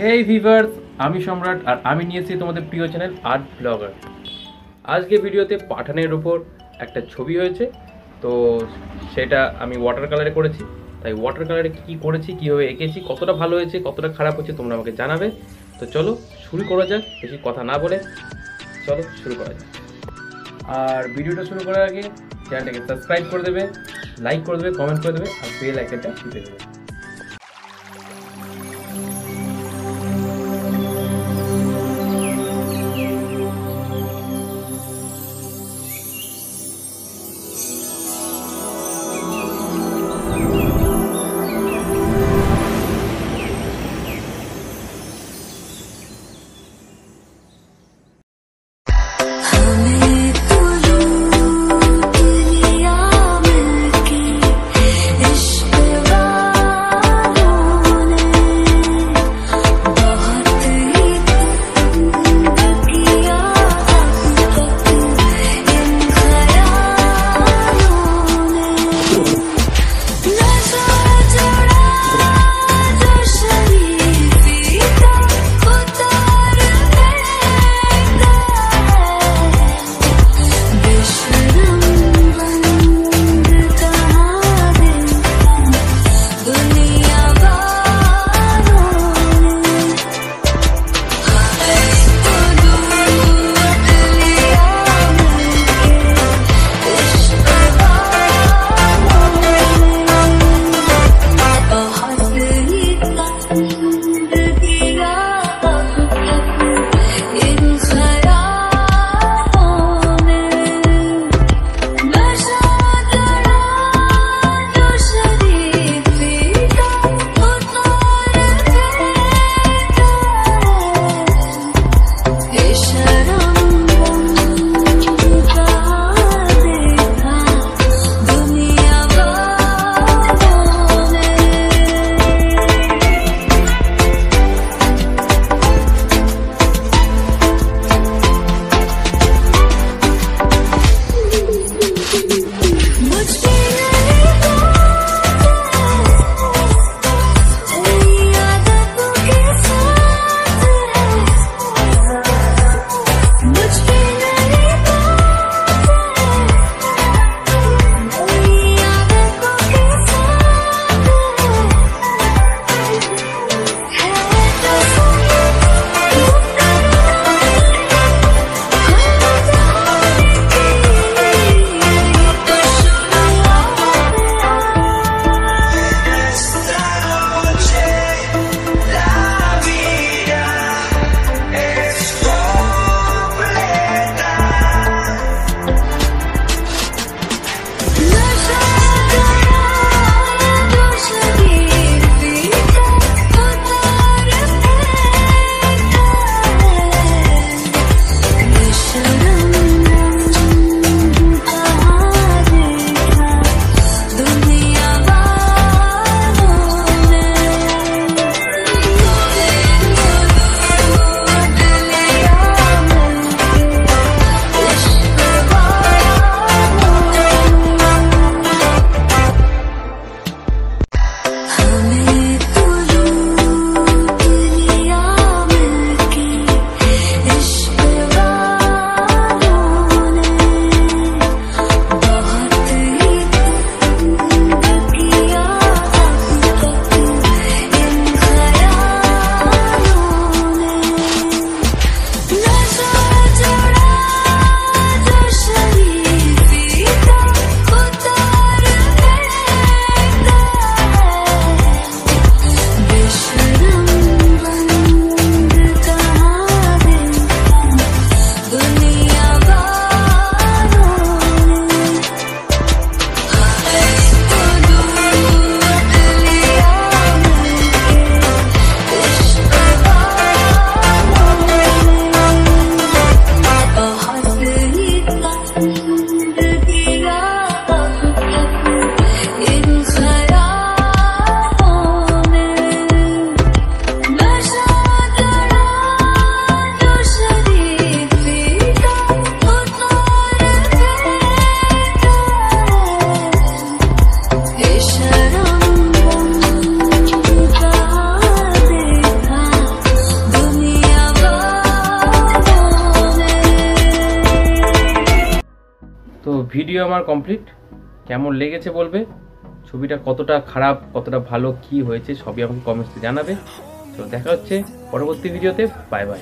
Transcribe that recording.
হেই viewers আমি সম্রাট আর আমি নিয়েছি তোমাদের প্রিয় চ্যানেল আর্ট ব্লগার আজকে ভিডিওতে পাঠানের ওপর একটা ছবি হয়েছে, তো সেটা আমি ওয়াটার কালারে করেছি। তাই ওয়াটার কালারে কী করেছি, কীভাবে এঁকেছি, কতটা ভালো হয়েছে, কতটা খারাপ হচ্ছে তোমরা আমাকে জানাবে। তো চলো শুরু করা যাক, বেশি কথা না বলে চলো শুরু করা যাক। আর ভিডিওটা শুরু করার আগে চ্যানেলটাকে সাবস্ক্রাইব করে দেবে লাইক করে দেবে কমেন্ট করে দেবে, আর বেল আইকনটা টিপে দেবে। ভিডিও আমার কমপ্লিট কেমন লেগেছে বলবে? ছবিটা কতটা খারাপ, কতটা ভালো, কি হয়েছে, সবই আমাকে কমেন্টসে জানাবে। তো দেখা হচ্ছে পরবর্তী ভিডিওতে বাই বাই